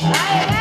Aye, aye.